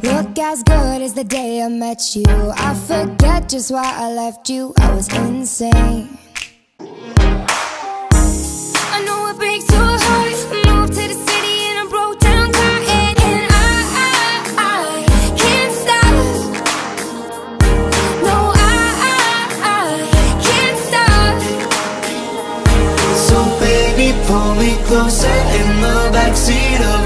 Look as good as the day I met you. I forget just why I left you. I was insane. I know it breaks your heart. Moved to the city and I broke down crying. And I, I, I can't stop. No, I, I, I can't stop. So baby, pull me closer in the backseat of.